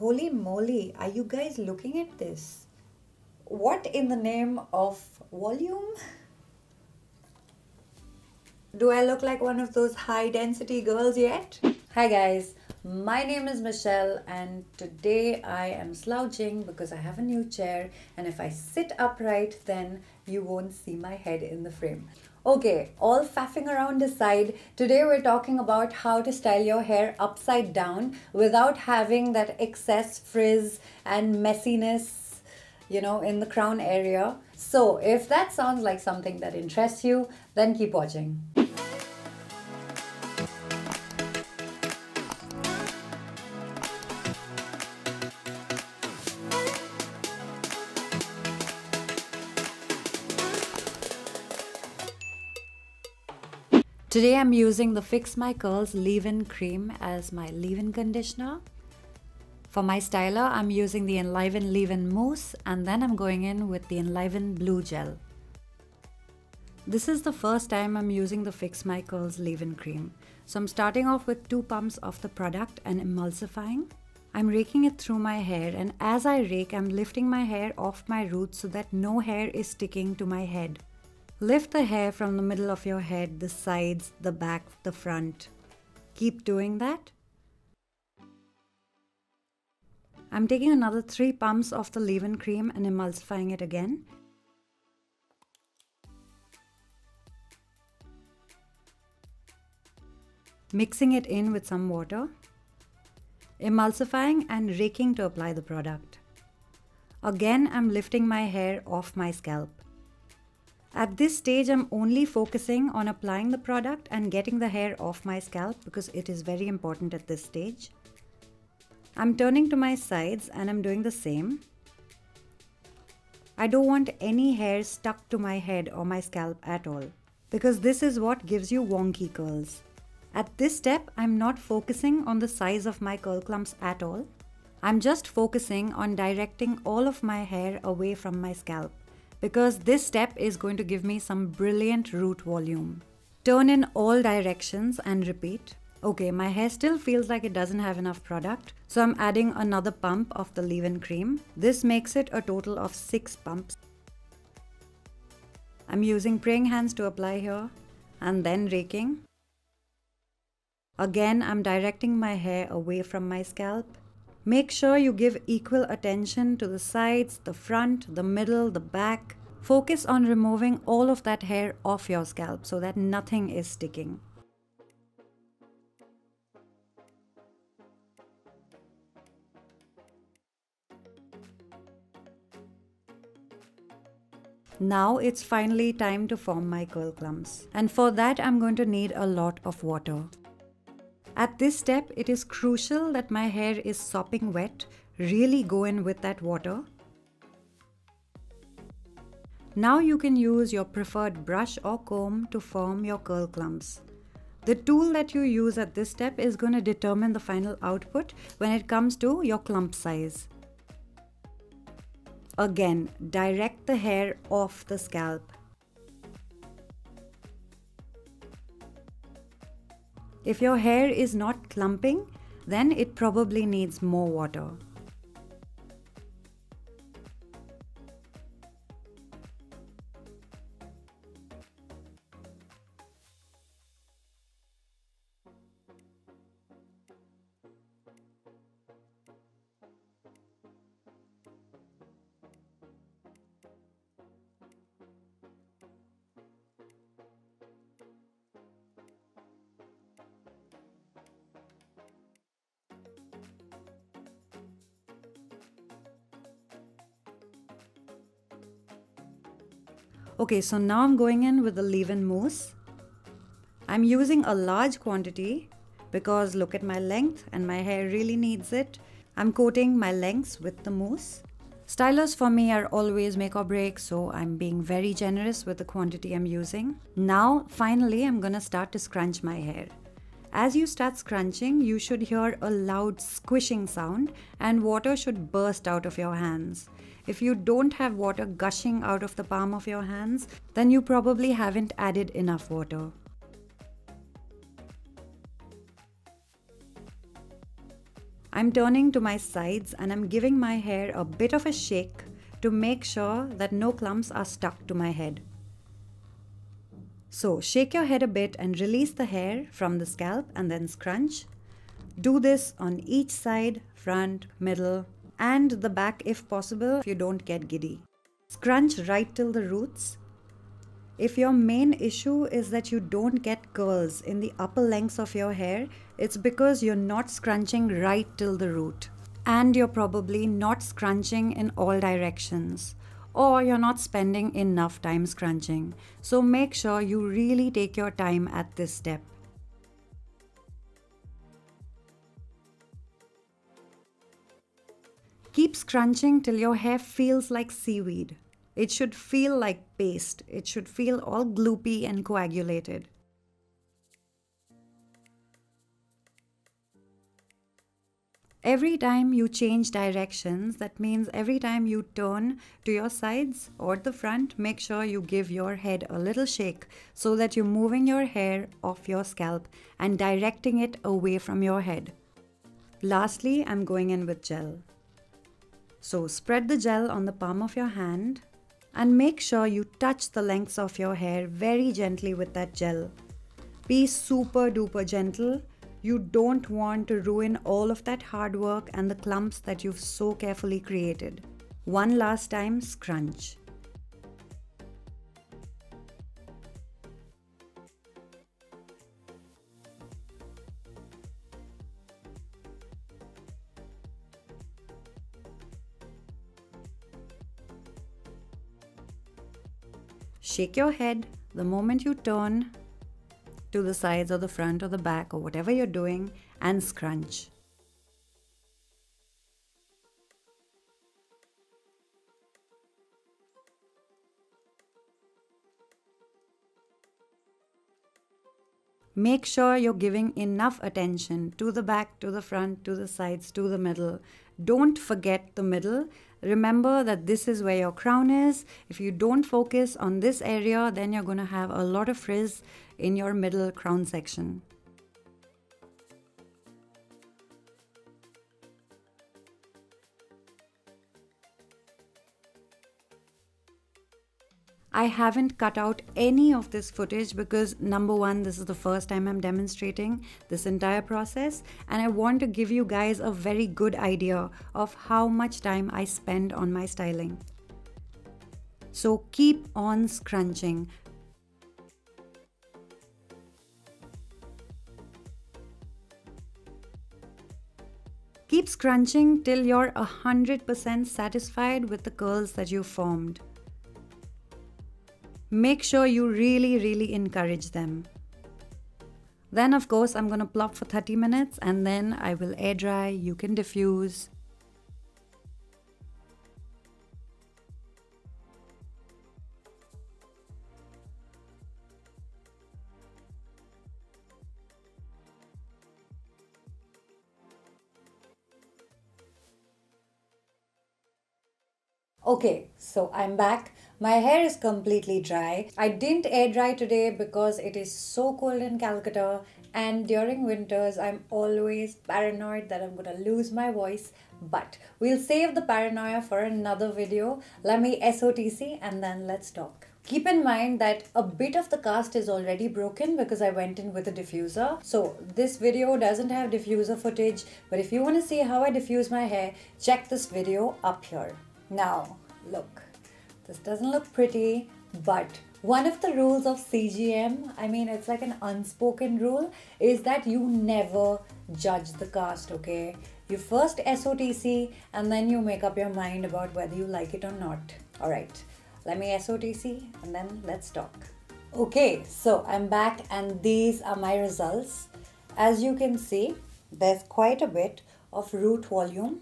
Holy moly, are you guys looking at this? What in the name of volume? Do I look like one of those high density girls yet? Hi guys, my name is Michelle and today I am slouching because I have a new chair and if I sit upright then you won't see my head in the frame. Okay, all faffing around aside, today we're talking about how to style your hair upside down without having that excess frizz and messiness, you know, in the crown area. So if that sounds like something that interests you, then keep watching. Today I'm using the Fix My Curls Leave-In Cream as my leave-in conditioner. For my styler, I'm using the Enliven Leave-In Mousse and then I'm going in with the Enliven Blue Gel. This is the first time I'm using the Fix My Curls Leave-In Cream. So I'm starting off with two pumps of the product and emulsifying. I'm raking it through my hair and as I rake, I'm lifting my hair off my roots so that no hair is sticking to my head. Lift the hair from the middle of your head, the sides, the back, the front. Keep doing that. I'm taking another 3 pumps of the leave-in cream and emulsifying it again. Mixing it in with some water. Emulsifying and raking to apply the product. Again, I'm lifting my hair off my scalp. At this stage, I'm only focusing on applying the product and getting the hair off my scalp because it is very important at this stage. I'm turning to my sides and I'm doing the same. I don't want any hair stuck to my head or my scalp at all because this is what gives you wonky curls. At this step, I'm not focusing on the size of my curl clumps at all. I'm just focusing on directing all of my hair away from my scalp because this step is going to give me some brilliant root volume. Turn in all directions and repeat. Okay, my hair still feels like it doesn't have enough product, so I'm adding another pump of the leave-in cream. This makes it a total of 6 pumps. I'm using praying hands to apply here and then raking. Again, I'm directing my hair away from my scalp Make sure you give equal attention to the sides, the front, the middle, the back. Focus on removing all of that hair off your scalp so that nothing is sticking. Now it's finally time to form my curl clumps. And for that I'm going to need a lot of water. At this step, it is crucial that my hair is sopping wet. Really go in with that water. Now you can use your preferred brush or comb to form your curl clumps. The tool that you use at this step is going to determine the final output when it comes to your clump size. Again, direct the hair off the scalp. If your hair is not clumping, then it probably needs more water. Okay, so now I'm going in with the leave-in mousse. I'm using a large quantity because look at my length and my hair really needs it. I'm coating my lengths with the mousse. Stylers for me are always make or break, so I'm being very generous with the quantity I'm using. Now, finally, I'm gonna start to scrunch my hair. As you start scrunching, you should hear a loud squishing sound and water should burst out of your hands. If you don't have water gushing out of the palm of your hands, then you probably haven't added enough water. I'm turning to my sides and I'm giving my hair a bit of a shake to make sure that no clumps are stuck to my head. So shake your head a bit and release the hair from the scalp and then scrunch. Do this on each side, front, middle, and the back if possible if you don't get giddy. Scrunch right till the roots. If your main issue is that you don't get curls in the upper lengths of your hair, it's because you're not scrunching right till the root. And you're probably not scrunching in all directions or you're not spending enough time scrunching. So make sure you really take your time at this step. Keep scrunching till your hair feels like seaweed. It should feel like paste. It should feel all gloopy and coagulated. Every time you change directions, that means every time you turn to your sides or the front, make sure you give your head a little shake so that you're moving your hair off your scalp and directing it away from your head. Lastly, I'm going in with gel. So spread the gel on the palm of your hand and make sure you touch the lengths of your hair very gently with that gel. Be super duper gentle you don't want to ruin all of that hard work and the clumps that you've so carefully created. One last time, scrunch. Shake your head the moment you turn to the sides or the front or the back or whatever you're doing and scrunch. Make sure you're giving enough attention to the back, to the front, to the sides, to the middle. Don't forget the middle. Remember that this is where your crown is. If you don't focus on this area, then you're going to have a lot of frizz in your middle crown section. I haven't cut out any of this footage because number one, this is the first time I'm demonstrating this entire process, and I want to give you guys a very good idea of how much time I spend on my styling. So keep on scrunching. Keep scrunching till you're 100% satisfied with the curls that you formed. Make sure you really, really encourage them. Then, of course, I'm going to plop for 30 minutes and then I will air dry. You can diffuse. Okay, so I'm back. My hair is completely dry. I didn't air dry today because it is so cold in Calcutta and during winters I'm always paranoid that I'm gonna lose my voice but we'll save the paranoia for another video. Let me SOTC and then let's talk. Keep in mind that a bit of the cast is already broken because I went in with a diffuser. So this video doesn't have diffuser footage but if you want to see how I diffuse my hair, check this video up here. Now, look, this doesn't look pretty, but one of the rules of CGM, I mean, it's like an unspoken rule, is that you never judge the cast, okay? You first SOTC and then you make up your mind about whether you like it or not. Alright, let me SOTC and then let's talk. Okay, so I'm back and these are my results. As you can see, there's quite a bit of root volume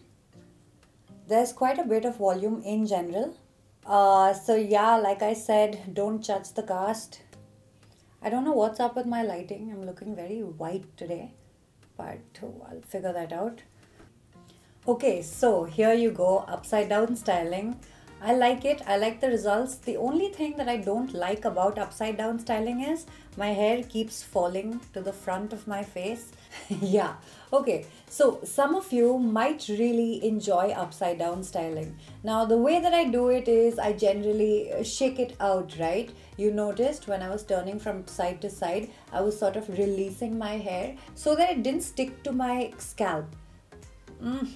there's quite a bit of volume in general. Uh, so yeah, like I said, don't judge the cast. I don't know what's up with my lighting. I'm looking very white today, but I'll figure that out. Okay, so here you go, upside down styling. I like it. I like the results. The only thing that I don't like about upside down styling is my hair keeps falling to the front of my face. yeah. Okay. So some of you might really enjoy upside down styling. Now the way that I do it is I generally shake it out, right? You noticed when I was turning from side to side, I was sort of releasing my hair so that it didn't stick to my scalp. Mm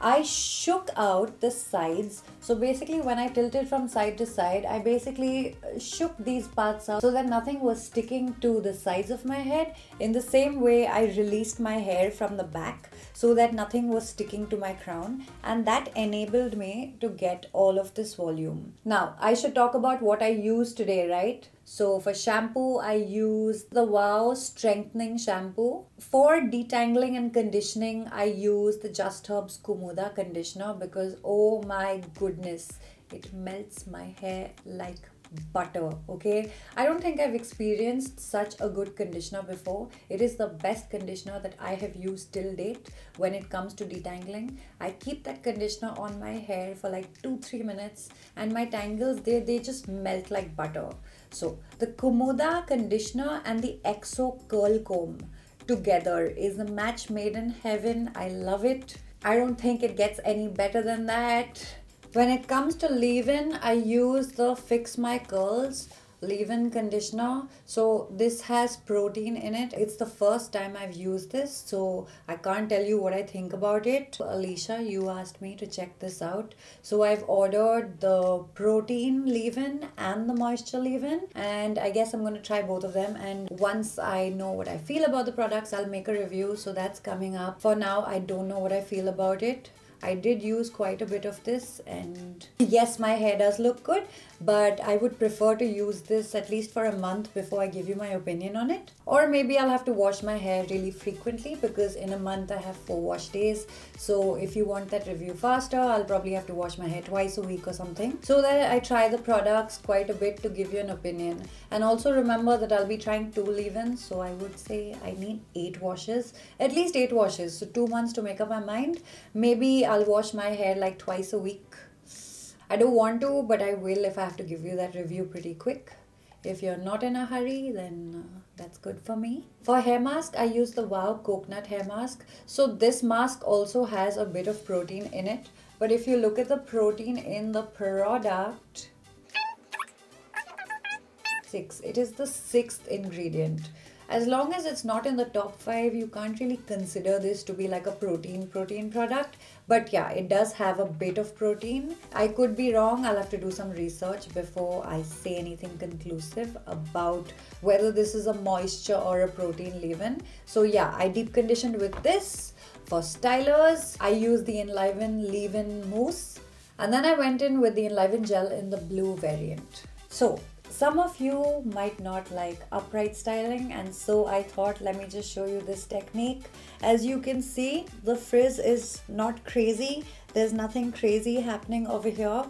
I shook out the sides. So basically when I tilted from side to side, I basically uh, shook these parts out so that nothing was sticking to the sides of my head. In the same way, I released my hair from the back so that nothing was sticking to my crown and that enabled me to get all of this volume. Now, I should talk about what I use today, right? So for shampoo, I use the Wow Strengthening Shampoo. For detangling and conditioning, I use the Just Herbs Kumuda conditioner because oh my goodness, it melts my hair like butter okay i don't think i've experienced such a good conditioner before it is the best conditioner that i have used till date when it comes to detangling i keep that conditioner on my hair for like 2 3 minutes and my tangles they they just melt like butter so the Kumuda conditioner and the Exo curl comb together is a match made in heaven. I love it. I don't think it gets any better than that. When it comes to leave-in, I use the Fix My Curls leave-in conditioner. So this has protein in it. It's the first time i've used this so i can't tell you what i think about it. Alicia you asked me to check this out. So i've ordered the protein leave-in and the moisture leave-in and i guess i'm going to try both of them. And once i know what i feel about the products i'll make a review. So that's coming up. For now i don't know what i feel about it I did use quite a bit of this and yes my hair does look good but I would prefer to use this at least for a month before I give you my opinion on it. Or maybe I'll have to wash my hair really frequently because in a month I have four wash days. So if you want that review faster I'll probably have to wash my hair twice a week or something. So that I try the products quite a bit to give you an opinion. And also remember that I'll be trying two leave-ins so I would say I need eight washes at least eight washes so two months to make up my mind. Maybe I'll wash my hair like twice a week. I don't want to, but I will if I have to give you that review pretty quick. If you're not in a hurry, then uh, that's good for me. For hair mask, I use the Wow Coconut Hair Mask. So this mask also has a bit of protein in it. But if you look at the protein in the product, six, it is the sixth ingredient as long as it's not in the top five you can't really consider this to be like a protein protein product. But yeah it does have a bit of protein. I could be wrong. I'll have to do some research before i say anything conclusive about whether this is a moisture or a protein leave-in so yeah i deep conditioned with this for stylers. I use the enliven leave-in mousse. And then i went in with the enliven gel in the blue variant. So some of you might not like upright styling and so I thought let me just show you this technique. As you can see the frizz is not crazy. There's nothing crazy happening over here.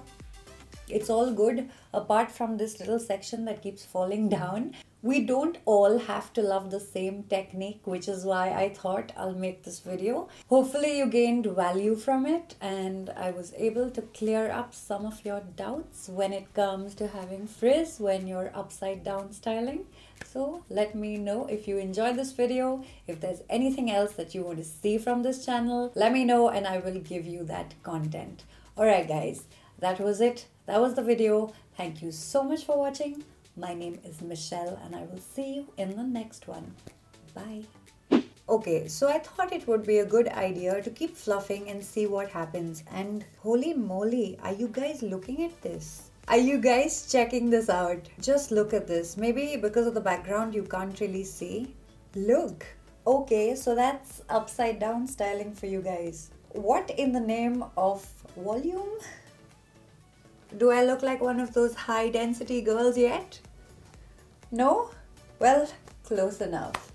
It's all good apart from this little section that keeps falling hmm. down we don't all have to love the same technique which is why I thought I'll make this video. Hopefully you gained value from it and I was able to clear up some of your doubts when it comes to having frizz when you're upside down styling. So let me know if you enjoyed this video. If there's anything else that you want to see from this channel, let me know and I will give you that content. Alright guys, that was it. That was the video. Thank you so much for watching. My name is Michelle and I will see you in the next one. Bye. Okay, so I thought it would be a good idea to keep fluffing and see what happens. And holy moly, are you guys looking at this? Are you guys checking this out? Just look at this. Maybe because of the background you can't really see. Look. Okay, so that's upside down styling for you guys. What in the name of volume? Do I look like one of those high density girls yet? No? Well, close enough.